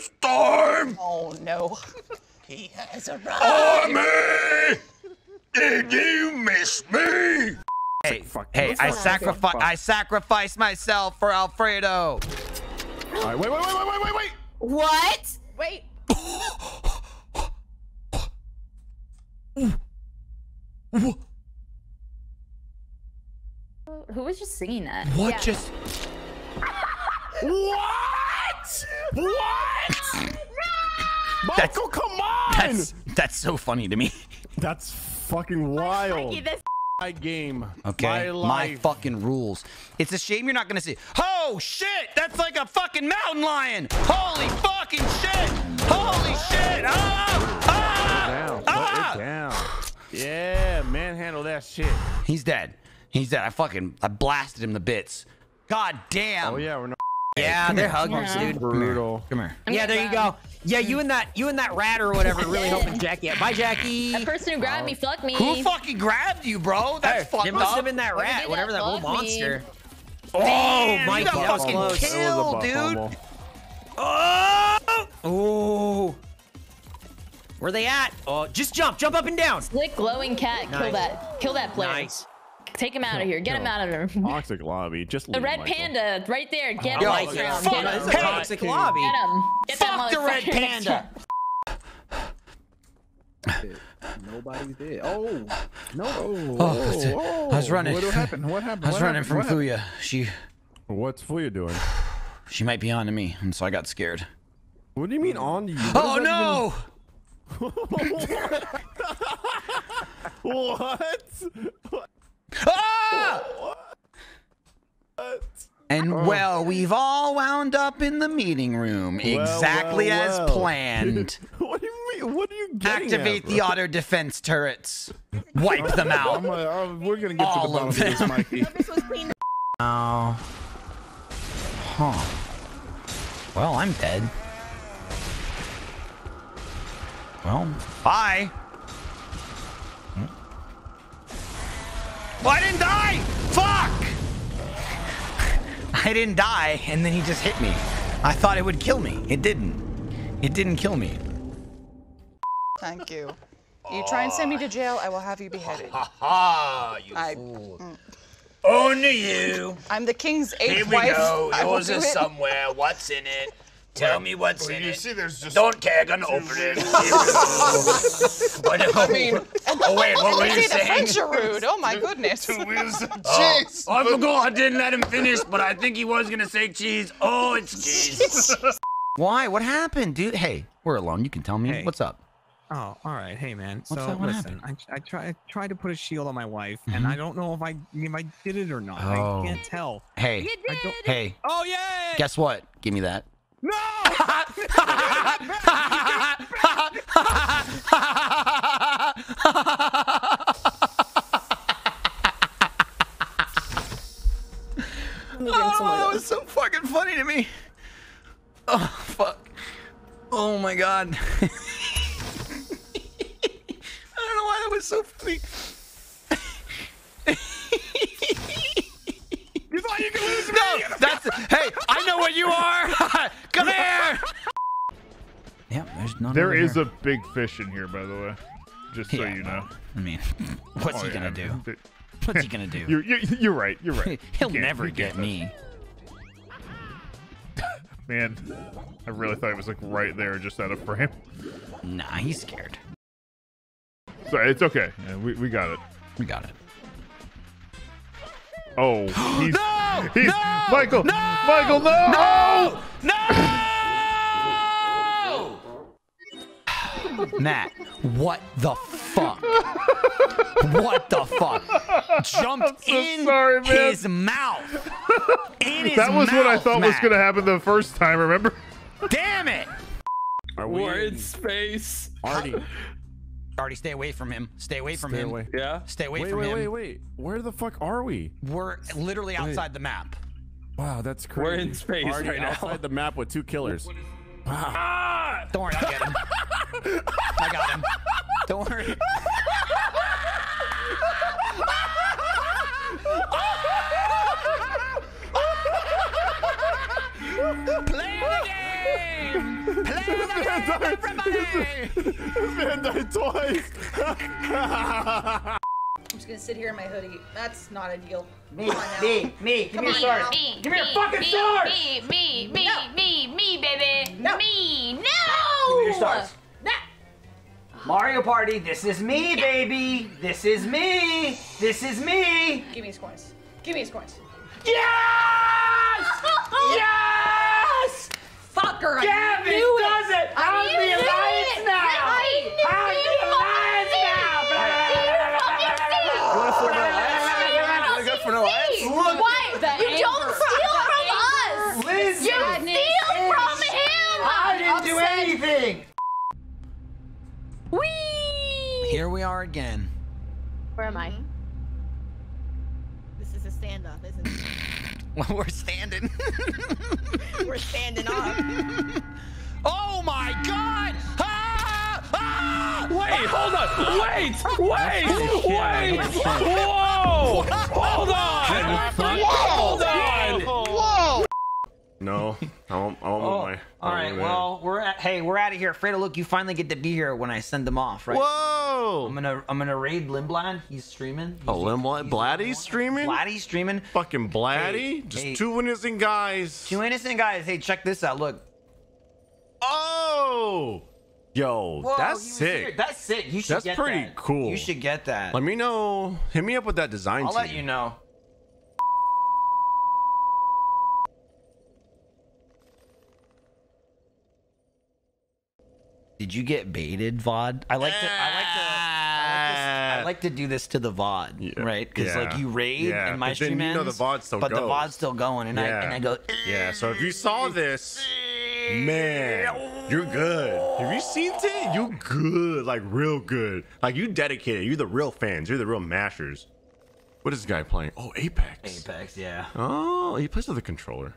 this time, Oh no. He has arrived. Army! Did you miss me? Hey, fuck, hey, I sacrifice. I sacrifice myself for Alfredo. All right, wait, wait, wait, wait, wait, wait, wait. What? Wait. Who was just singing that? What Yeah. just? What? What? That's- come on! That's that's so funny to me. That's fucking wild. Mikey, this My game. Okay, My my, fucking rules. It's a shame you're not gonna see. Oh shit! That's like a fucking mountain lion. Holy fucking shit! Holy shit! Ah! Ah! down. Ah! Down. Yeah, manhandle that shit. He's dead. He's dead. I fucking I blasted him to bits. God damn. Oh yeah, we're not Yeah, they're hugging, Yeah. dude. brutal. Come here. Yeah, there you go. Yeah, you and that, you and that rat or whatever, really helping Jackie. out. Bye, Jackie. that person who grabbed me fucked me. Who fucking grabbed you, bro? That's Hey, fucked it must up. have been that Why'd rat, do whatever that? that little monster. Oh, Damn, you Mikey, that was fucking close. It killed, dude. fumble. Oh! Ooh. Where they at? Oh, just jump, jump up and down. Slick glowing cat. Kill that. Kill that player. Nice. Take him out of here. Get him out of here. Toxic lobby. Just The red Michael. panda, right there. Get Yo, him. Mikey, Get him. fuck Get him. Hey. toxic lobby. Get him. Get that Fuck the red panda. Nobody's dead. Oh, no. Oh, oh, oh that's it. Oh. I was running. What happened? What happened? I was What running happened? from Fuya. She What's Fuya doing? she might be on to me, and so I got scared. What do you mean on you? What Oh no! even- What? And well, we've all wound up in the meeting room Well, exactly well, as well. planned. What do you mean? What are you getting Activate at, the bro? auto defense turrets. Wipe them I'm, out. uh, uh, we're gonna get All to the bottom of of this, them. Mikey. Oh. Huh. Well, I'm dead. Well, bye. Well, I didn't die! Fuck! I didn't die, and then he just hit me. I thought it would kill me. It didn't. It didn't kill me. Thank you. You try and send me to jail, I will have you beheaded. Ah, you I, fool. Only you. I'm the king's eighth wife. Here we wife. go. I will Yours is it. somewhere. What's in it? Tell me what's Well, in you it. see, there's just Don't care, gonna open it. What- I mean, oh wait, what were you say the saying? French are rude. Oh my goodness. wheels. Oh, I forgot I didn't let him finish, but I think he was gonna say cheese. Oh, it's cheese. Why? What happened, dude? Hey, we're alone. You can tell me. Hey. What's up? Oh, all right. Hey, man. What's so that? What listen, I, I try I tried to put a shield on my wife, and Mhm. I don't know if I if I did it or not. Oh. I can't tell. Hey, I don't, hey, oh yeah! guess what? Give me that. No! Oh, that was so fucking funny to me. Oh, fuck. Oh my god. I don't know why that was so funny. you thought you could lose me? No, that's hey. I know what you are. Come here. Yeah, there's none. There over is here. a big fish in here, by the way. Just so Yeah, you know. I mean, what's Oh, he gonna yeah. do? What's he gonna do? You're, you're, you're right. You're right. He'll You never get me. Man, I really thought it was like right there, just out of frame. Nah, he's scared. So it's okay. Yeah, we, we got it. We got it. Oh, he's, No! He's No! Michael. No! Michael, no! No! Matt, what the fuck? what the fuck? Jumped so in sorry, man. his mouth. In his That was what I mouth, thought was gonna happen the first time. Remember? Damn it! Are we We're in in space. Artie? Already stay away from him. Stay away from Stay him. away. Yeah. Stay away Wait, from wait, him. wait, wait. Where the fuck are we? We're literally outside the map. Wow, that's crazy. We're in space Artie right now. outside the map with two killers. Don't worry, I get him. I got him. Don't worry. game! game! Play the game, everybody! This man died twice. I'm just gonna sit here in my hoodie. That's not ideal. Me, Come on now. me, me. Give Come me a on sword. Me, Give me your me, fucking me, sword. Me, me, me, No. me, me, baby. No. Me, no. Give me your stars. Nah. Mario Party, this is me, baby. This is me. This is me. Give me his coins. Give me his coins. Yes! yes! Fucker! I knew it. does it! How's You the knew alliance it. now? I knew How's you the alliance now? did it. You fucking did it. You want to form an You alliance? don't for an alliance? Look. What? The You don't steal from us. Liz, You steal from him. I didn't do anything. Whee! Here we are again. Where am I? Mm-hmm. This is a stand-up, isn't it? We're standing. We're standing up. oh my god! Ah! Ah! Wait, hold on. Wait, wait, wait. Whoa! Hold on. Hold on. Whoa! No, I won't. I won't Oh, move my. All right. won't Well, we're at, hey, we're out of here. Fredo, look, you finally get to be here when I send them off, right? Whoa! I'm gonna I'm gonna raid Limblad. He's streaming. Oh, he's, Oh, Limblad- Bladdy's streaming? Bladdy's streaming. Fucking Blatty. Hey, Just hey. two innocent guys. Two innocent guys. Hey, check this out. Look. Oh! Yo, Whoa, that's sick. here. That's sick. You should That's get pretty that. cool. You should get that. Let me know. Hit me up with that design I'll team. let you know. Did you get baited, VOD? I like to. I like to. I like, to, I ah. like to do this to the VOD, Yeah. right? Because like you raid Yeah, and my but then stream you know the ends, VOD still but the. VOD's still going, and I and I go. Yeah, so if you saw eh, this, eh, man, you're good. Have you seen it? You good, like real good. Like you dedicated. You're the real fans. You're the real mashers. What is this guy playing? Oh, Apex. Apex, yeah. Oh, he plays with a controller.